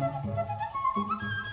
Música